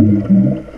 Mm-hmm.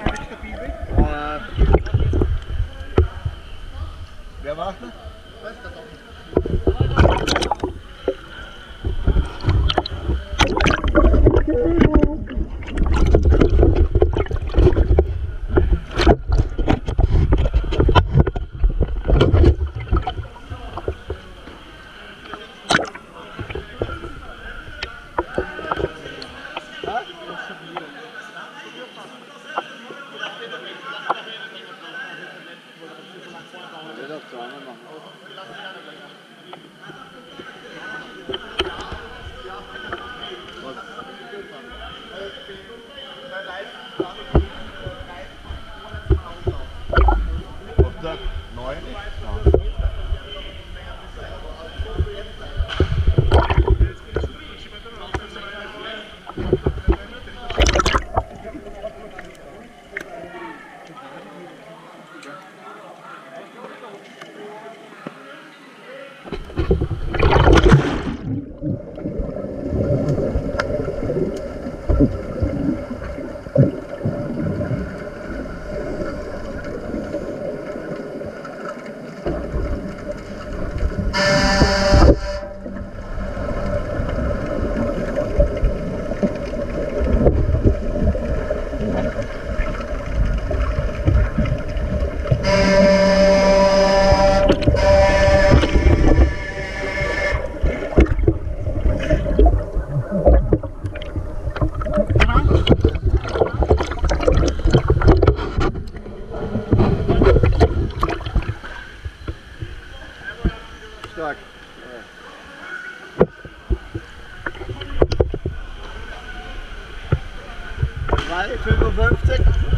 Auftrag 9. Stark. 3,55 55.